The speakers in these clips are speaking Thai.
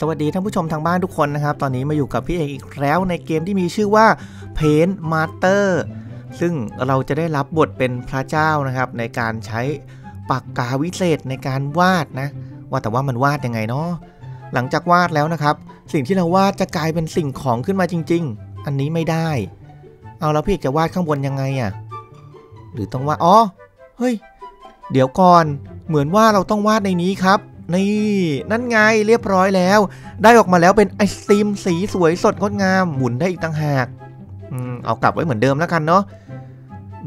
สวัสดีท่านผู้ชมทางบ้านทุกคนนะครับ ตอนนี้มาอยู่กับพี่เอกอีกแล้วในเกมที่มีชื่อว่า Paint Master ซึ่งเราจะได้รับบทเป็นพระเจ้านะครับ ในการใช้ปากกาวิเศษในการวาดนะ ว่าแต่ว่ามันวาดยังไงเนาะหลังจากวาดแล้วนะครับ สิ่งที่เราวาดจะกลายเป็นสิ่งของขึ้นมาจริง ๆ อันนี้ไม่ได้ เอาแล้วพี่เอกจะวาดข้างบนยังไงอะ่ะหรือต้องวาดอ๋อเฮ้ย เดี๋ยวก่อนเหมือนว่าเราต้องวาดในนี้ครับ นี่ นั่นไงเรียบร้อยแล้ว ได้ออกมาแล้วเป็นไอศกรีมสีสวยสดงดงามหมุนได้อีกต่างหาก็เอากลับไว้เหมือนเดิมแล้วกันเนาะ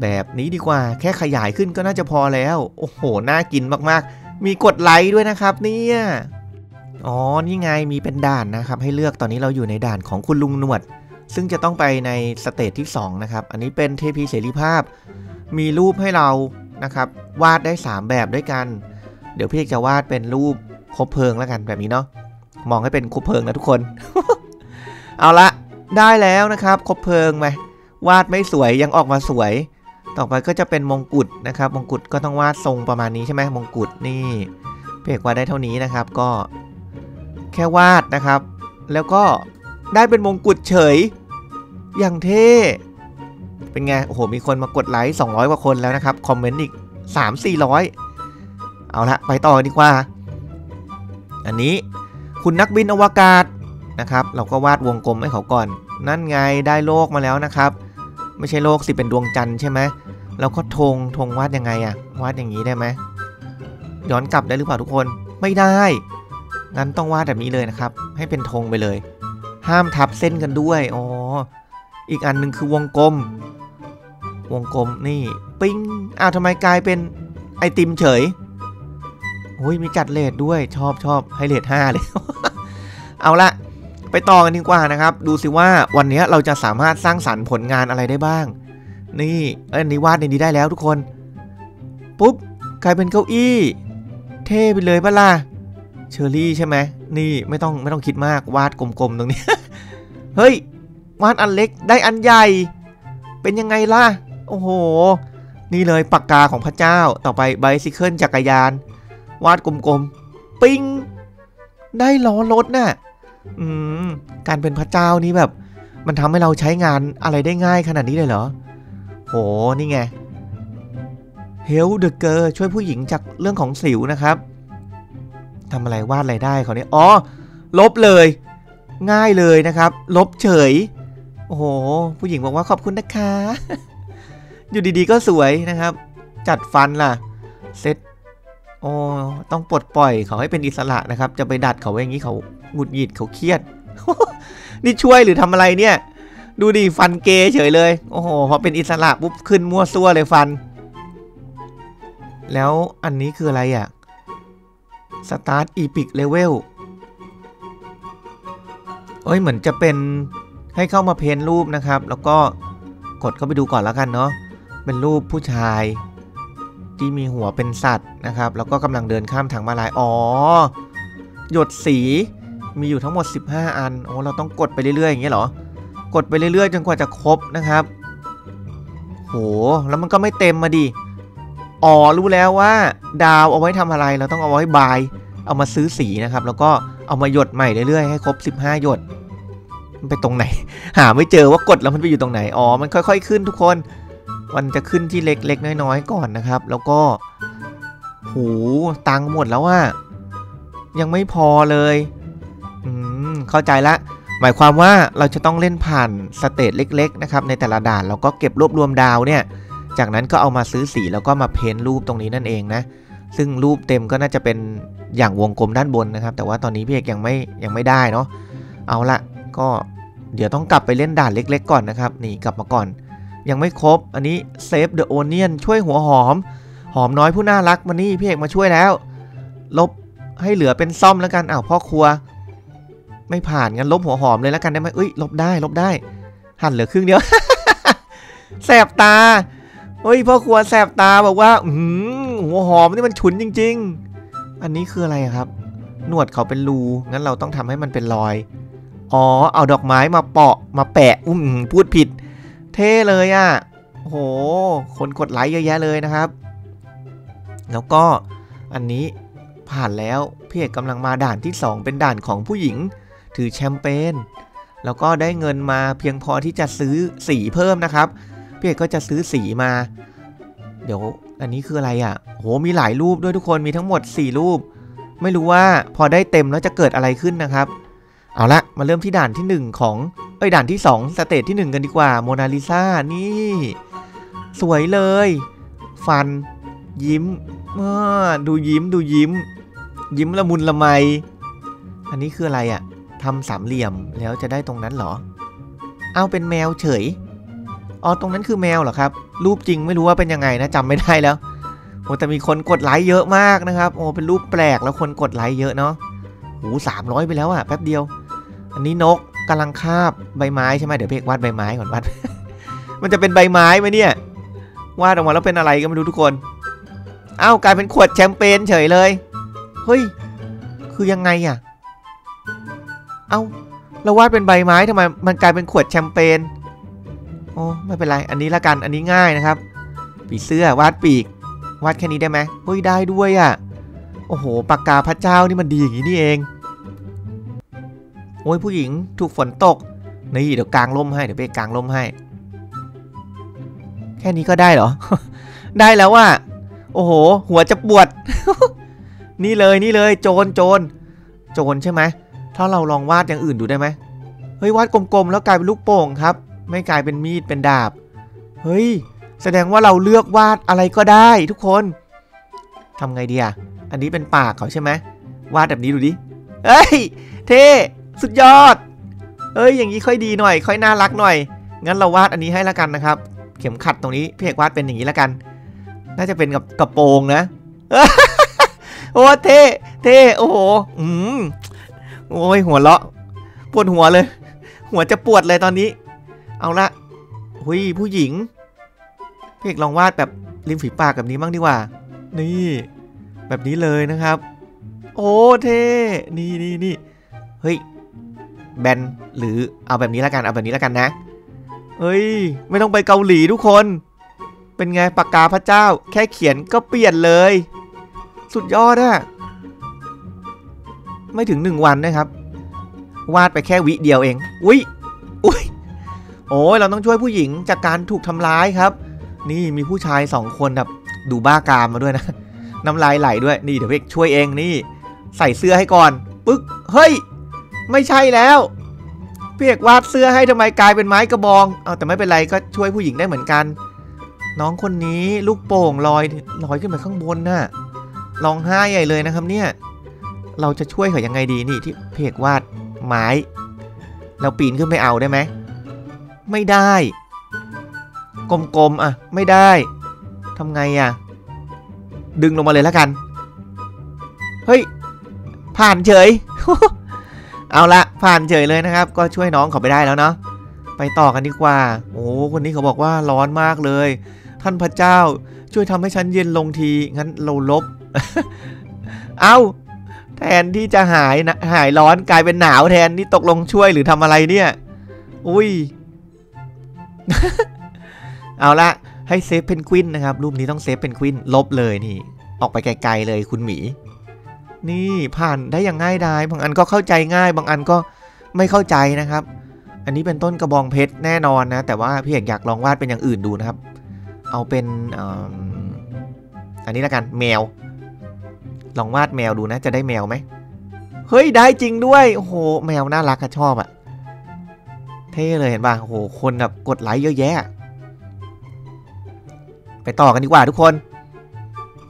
แบบนี้ดีกว่าแค่ขยายขึ้นก็น่าจะพอแล้ว โอ้โห น่ากินมากๆ มีกดไลค์ด้วยนะครับ เนี่ย อ๋อ นี่ไงมีเป็นด่านนะครับ ให้เลือกตอนนี้เราอยู่ในด่านของคุณลุงหนวด ซึ่งจะต้องไปใน stage ที่ 2 นะครับ อันนี้เป็นเทพีเสรีภาพ มีรูปให้เรานะครับ วาดได้ 3 แบบด้วยกัน เดี๋ยวพี่เอกจะวาดเป็นรูปคบเพลิงแล้วกันแบบนี้เนาะมองให้เป็นคบเพลิงนะทุกคน เอาละได้แล้วนะครับคบเพลิงไหมวาดไม่สวยยังออกมาสวย ต่อไปก็จะเป็นมงกุฎนะครับ มงกุฎก็ต้องวาดทรงประมาณนี้ใช่ไหมมงกุฎนี่พี่เอกวาดได้เท่านี้นะครับก็ แค่วาดนะครับ แล้วก็ได้เป็นมงกุฎเฉย อย่างเท่เป็นไงโอ้โหมีคนมากดไลค์200 กว่าคนแล้วนะครับคอมเมนต์อีก 3 400 เอาละไปต่อดีกว่า อันนี้คุณนักบินอวกาศนะครับ เราก็วาดวงกลมให้เขาก่อน นั่นไงได้โลกมาแล้วนะครับ ไม่ใช่โลกสิเป็นดวงจันทร์ใช่ไหมแล้วก็ธงธงวาดยังไงอะวาดอย่างนี้ได้ไหมย้อนกลับได้หรือเปล่าทุกคนไม่ได้งั้นต้องวาดแบบนี้เลยนะครับ ให้เป็นธงไปเลย ห้ามทับเส้นกันด้วยอ๋ออีกอันหนึ่งคือวงกลม วงกลมนี่ ปิ้งอ้าวทำไมกลายเป็นไอติมเฉย โอ้ยมีจัดเลทด้วยชอบชอบให้เลทห้าเลย เอาละไปต่อกันดีกว่านะครับ ดูสิว่าวันนี้เราจะสามารถสร้างสรรค์ผลงานอะไรได้บ้าง นี่เอันนี้วาดในนี้ได้แล้วทุกคน ปุ๊บกลายเป็นเก้าอี้ เท่ไปเลยปะล่ะเชอรี่ใช่ไหมนี่ไม่ต้องไม่ต้องคิดมากวาดกลมๆตรงนี้ เฮ้ยวาดอันเล็กได้อันใหญ่ เป็นยังไงล่ะ โอ้โห นี่เลยปากกาของพระเจ้าต่อไปไบซิเคิลจักรยาน วาดกลมๆ ปิ้ง ได้ล้อรถน่ะอืม การเป็นพระเจ้านี่แบบ มันทำให้เราใช้งานอะไรได้ง่ายขนาดนี้เลยเหรอ โห นี่ไง Help the girl ช่วยผู้หญิงจากเรื่องของสิวนะครับทำอะไรวาดอะไรได้เขาเนี่ยอ๋อ ลบเลย ง่ายเลยนะครับ ลบเฉย โอ้โห ผู้หญิงบอกว่าขอบคุณนะคะ อยู่ดีๆก็สวยนะครับ จัดฟันล่ะ เซ็ต โอ้ต้องปลดปล่อยเขาให้เป็นอิสระนะครับ จะไปดัดเขาไว้อย่างนี้เขาหงุดหงิดเขาเครียด นี่ช่วยหรือทำอะไรเนี่ย ดูดิฟันเกเฉยเลย โอ้โหพอเป็นอิสระปุ๊บขึ้นมั่วซั่วเลยฟัน แล้วอันนี้คืออะไรอะ่ะ Start Epic Level เอ้ยเหมือนจะเป็นให้เข้ามาเพ้นรูปนะครับ แล้วก็กดเข้าไปดูก่อนแล้วกันเนาะเป็นรูปผู้ชาย ที่มีหัวเป็นสัตว์นะครับ แล้วก็กำลังเดินข้ามทางมาลาย อ๋อ หยดสีมีอยู่ทั้งหมด 15 อัน โอ้ เราต้องกดไปเรื่อยๆ อย่างเงี้ยเหรอ กดไปเรื่อยๆ จนกว่าจะครบนะครับ โห แล้วมันก็ไม่เต็มมาดิ อ๋อ รู้แล้วว่า ดาวเอาไว้ทำอะไร เราต้องเอาไว้บาย เอามาซื้อสีนะครับ แล้วก็เอามาหยดใหม่เรื่อยๆ ให้ครบ 15 หยด มันไปตรงไหน หาไม่เจอว่ากดแล้วมันไปอยู่ตรงไหน อ๋อ มันค่อย ๆ ขึ้นทุกคน มันจะขึ้นที่เล็กๆน้อยๆก่อนนะครับ แล้วก็หูตังค์หมดแล้วว่ายังไม่พอเลยอืมเข้าใจละ หมายความว่าเราจะต้องเล่นผ่านสเตจเล็ก ๆ นะครับ ในแต่ละด่านแล้วก็เก็บรวบรวมดาวเนี่ย จากนั้นก็เอามาซื้อสีแล้วก็มาเพ้นรูปตรงนี้นั่นเองนะ ซึ่งรูปเต็มก็น่าจะเป็นอย่างวงกลมด้านบนนะครับ แต่ว่าตอนนี้พี่เอกยังไม่ยังไม่ได้เนาะเอาละก็เดี๋ยวต้องกลับไปเล่นด่านเล็ก ๆ ก่อนนะครับ นี่กลับมาก่อน ยังไม่ครบ อันนี้ Save the Onion ช่วยหัวหอม หอมน้อยผู้น่ารักมานี่พี่เอกมาช่วยแล้ว ลบให้เหลือเป็นซ่อมแล้วกันอ้าวพ่อครัว ไม่ผ่านงั้นลบหัวหอมเลยแล้วกันได้ไหมเอ้ยลบได้ลบได้ หั่นเหลือครึ่งเดียวแสบตาเฮ้ยพ่อครัวแสบตาบอกว่าอืมหัวหอมนี่มันฉุนจริง ๆ อันนี้คืออะไรครับ หนวดเขาเป็นรูงั้นเราต้องทำให้มันเป็นรอยอ๋อเอาดอกไม้มาเปาะมาแปะอุ้มพูดผิด เท่เลยอะ่ะโอ้โห คนกดไลค์เยอะแยะเลยนะครับ แล้วก็อันนี้ผ่านแล้วพี่เอกกำลังมาด่านที่ 2 เป็นด่านของผู้หญิง ถือแชมเปญแล้วก็ได้เงินมาเพียงพอที่จะซื้อสีเพิ่มนะครับพี่เอกก็จะซื้อสีมา เดี๋ยวอันนี้คืออะไรอะ่ะโหมีหลายรูปด้วยทุกคนมีทั้งหมด 4 รูป ไม่รู้ว่าพอได้เต็มแล้วจะเกิดอะไรขึ้นนะครับ เอาละมาเริ่มที่ด่านที่ 1 ของ เอ้ยด่านที่ 2 stage ที่ 1 กันดีกว่าโมนาลิซานี่ สวยเลย ฟัน ยิ้มอ้าดูยิ้มดูยิ้ม ยิ้มละมุนละไม อันนี้คืออะไรอะ่ะทำสามเหลี่ยมแล้วจะได้ตรงนั้นเหรอ เอาเป็นแมวเฉยอ๋อตรงนั้นคือแมวเหรอครับ รูปจริงไม่รู้ว่าเป็นยังไงนะจำไม่ได้แล้วโอ้แต่มีคนกดไลค์เยอะมากนะครับโอ้เป็นรูปแปลกแล้วคนกดไลค์เยอะเนาะโอ้สามร้อยไปแล้วอะแป๊บเดียว อันนี้นก กำลังคาบใบไม้ใช่ไหมเดี๋ยวเพกวาดใบไม้ก่อนวาดมันจะเป็นใบไม้ไหมเนี่ยวาดออกมาแล้วเป็นอะไรก็ไม่รู้ทุกคนเอ้ากลายเป็นขวดแชมเปญเฉยเลยเฮ้ยคือยังไงอะเอ้าเราวาดเป็นใบไม้ทำไมมันกลายเป็นขวดแชมเปญโอ้ไม่เป็นไรอันนี้ละกันอันนี้ง่ายนะครับ ปีเสื้อวาดปีกวาดแค่นี้ได้ไหมเฮ้ยได้ด้วยอะโอ้โหปากกาพระเจ้านี่มันดีอย่างนี้นี่เอง โอ้ยผู้หญิงถูกฝนตก นี่เดี๋ยวกางร่มให้เดี๋ยวไปกางร่มให้ แค่นี้ก็ได้เหรอ ได้แล้วว่า โอ้โห หัวจะปวด นี่เลยนี่เลย โจรโจรโจรใช่ไหมถ้าเราลองวาดอย่างอื่นดูได้ไหมเฮ้ยวาดกลมๆแล้วกลายเป็นลูกโป่งครับ ไม่กลายเป็นมีดเป็นดาบ เฮ้ย แสดงว่าเราเลือกวาดอะไรก็ได้ทุกคนทำไงดีอะอันนี้เป็นปากเขาใช่ไหมวาดแบบนี้ดูดิเฮ้ย เท่ สุดยอด เอ้ยอย่างนี้ค่อยดีหน่อย ค่อยน่ารักหน่อย งั้นเราวาดอันนี้ให้ละกันนะครับ เข็มขัดตรงนี้พี่เอกวาดเป็นอย่างนี้ละกัน น่าจะเป็นกับกระโปรงนะโอ้เท่เท่โอ้โหอืมโอ้ยหัวเลาะปวดหัวเลย หัวจะปวดเลยตอนนี้ เอาละหุยผู้หญิงพี่เอกลองวาดแบบริมฝีปากแบบนี้บ้างดีกว่า นี่ แบบนี้เลยนะครับ โอ้เท่นี่นี่นี่เฮ้ย แบนหรือเอาแบบนี้ละกันเอาแบบนี้ละกันนะเฮ้ย ไม่ต้องไปเกาหลีทุกคน เป็นไงปากกาพระเจ้า แค่เขียนก็เปลี่ยนเลย สุดยอดอะไม่ถึงหนึ่งวันนะครับ วาดไปแค่วิเดียวเอง อุ้ยอุ้ยโอ้ยเราต้องช่วยผู้หญิงจากการถูกทำร้ายครับ นี่มีผู้ชายสองคนแบบดูบ้ากามมาด้วยนะ น้ำลายไหลด้วย นี่เดี๋ยวเพ็กช่วยเองนี่ ใส่เสื้อให้ก่อน ปึ๊ก เฮ้ย ไม่ใช่แล้วเพี่เอกวาดเสื้อให้ทำไมกลายเป็นไม้กระบอง เอาแต่ไม่เป็นไรก็ช่วยผู้หญิงได้เหมือนกัน น้องคนนี้ลูกโป่งลอยลอยขึ้นไปข้างบนน่ะร้องไห้ใหญ่เลยนะครับเนี่ย เราจะช่วยเขายังไงดีนี่ที่เพี่เอกวาดไม้ เราปีนขึ้นไปเอาได้ไหม ไม่ได้ กลมๆอะ ไม่ได้ทำไงอะ ดึงลงมาเลยแล้วกัน เฮ้ย ผ่านเฉย เอาละผ่านเฉยเลยนะครับ ก็ช่วยน้องเขาไปได้แล้วเนาะไปต่อกันดีกว่า โอ้คนนี้เขาบอกว่าร้อนมากเลย ท่านพระเจ้าช่วยทำให้ฉันเย็นลงทีงั้นเราลบ เอาแทนที่จะหายนะหายร้อนกลายเป็นหนาวแทนนี่ตกลงช่วยหรือทำอะไรเนี่ย อุ้ย เอาละให้ save เพนกวินนะครับ รูปนี้ต้อง save เพนกวินลบเลยนี่ ออกไปไกลๆเลยคุณหมี นี่ผ่านได้อย่างง่ายดายบางอันก็เข้าใจง่าย บางอันก็ไม่เข้าใจนะครับ อันนี้เป็นต้นกระบองเพชรแน่นอนนะ แต่ว่าพี่เอกอยากลองวาดเป็นอย่างอื่นดูนะครับ เอาเป็นออันนี้ละกันแมว ลองวาดแมวดูนะ จะได้แมวไหมเฮ้ยได้จริงด้วยโอ้โหแมวน่ารักอะชอบอะเท่เลยเห็นป่ะโอ้โหคนแบบกดไลค์เยอะแยะ ไปต่อกันดีกว่าทุกคน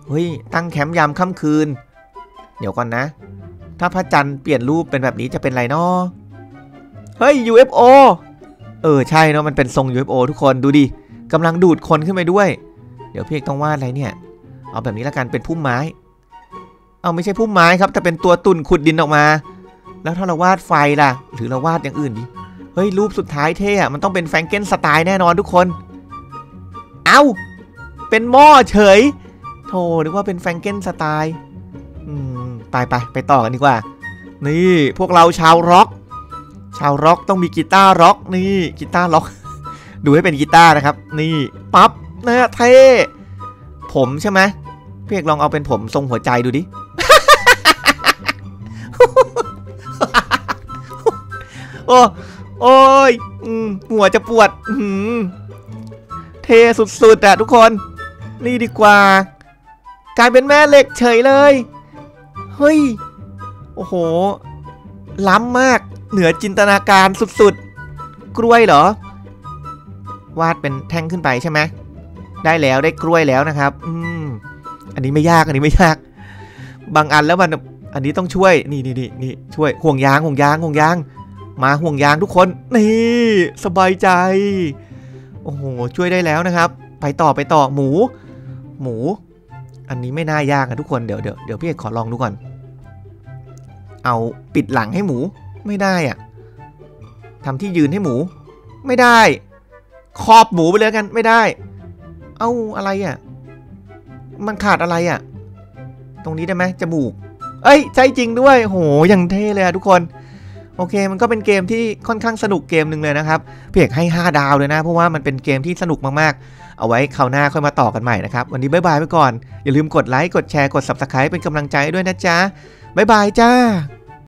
เฮ้ยตั้งแคมป์ยามค่ำคืน เดี๋ยวก่อนนะ ถ้าพระจันทร์เปลี่ยนรูปเป็นแบบนี้จะเป็นไรนาะเฮ้ย UFO เออใช่เนาะมันเป็นทรง UFO ทุกคนดูดิกำลังดูดคนขึ้นไปด้วย เดี๋ยวพี่เอกต้องวาดอะไรเนี่ย เอาแบบนี้ละกันเป็นพุ่มไม้ เอาไม่ใช่พุ่มไม้ครับ แต่เป็นตัวตุ่นขุดดินออกมา แล้วถ้าเราวาดไฟล่ะ หรือเราวาดอย่างอื่นดีเฮ้ยรูปสุดท้ายเท่อะมันต้องเป็นแฟรงเกนสไตล์แน่นอนทุกคน เอาเป็นหม้อเฉยโธ่นึกว่าเป็นแฟรงเกนสไตน์อืม ไปไปไปต่อกันดีกว่า นี่พวกเราชาวร็อก ชาวร็อกต้องมีกีตาร์ร็อกนี่กีตาร์ร็อก ดูให้เป็นกีตาร์นะครับ นี่ปั๊บเนะเท่ผมใช่ไหมเพียกลองเอาเป็นผมทรงหัวใจดูดิโอ้โอ้ยหัวจะปวดเทสุดๆอะทุกคน นี่ดีกว่า กลายเป็นแม่เหล็กเฉยเลย เฮ้ย โอ้โห ล้ำมาก เหนือจินตนาการสุดๆ กล้วยเหรอ วาดเป็นแท่งขึ้นไปใช่ไหม ได้แล้วได้กล้วยแล้วนะครับ อืม อันนี้ไม่ยาก อันนี้ไม่ยาก บางอันแล้วมัน อันนี้ต้องช่วย นี่นี่นี่นี่ช่วย ห่วงยาง ห่วงยาง ห่วงยาง มาห่วงยางทุกคน นี่ สบายใจ โอ้โห ช่วยได้แล้วนะครับ ไปต่อไปต่อ หมู หมูอันนี้ไม่น่ายากอะทุกคนเดี๋ยวเดี๋ยวเดี๋ยวพี่เอกขอลองดูก่อน เอาปิดหลังให้หมูไม่ได้อะทำที่ยืนให้หมู ไม่ได้ครอบหมูไปเลยกันไม่ได้ เอาอะไรอะมันขาดอะไรอะตรงนี้ได้ไหมจมูก เอ้ยใช่จริงด้วยโหอย่างเท่เลยอะทุกคนโอเค มันก็เป็นเกมที่ค่อนข้างสนุกเกมหนึ่งเลยนะครับเพี่เอกให้ 5 ดาวเลยนะ เพราะว่ามันเป็นเกมที่สนุกมากๆ เอาไว้คราวหน้าค่อยมาต่อกันใหม่นะครับ วันนี้บ๊ายบายไปก่อน อย่าลืมกดไลค์ กดแชร์ กด Subscribe เป็นกำลังใจด้วยนะจ๊ะ บ๊ายบายจ้า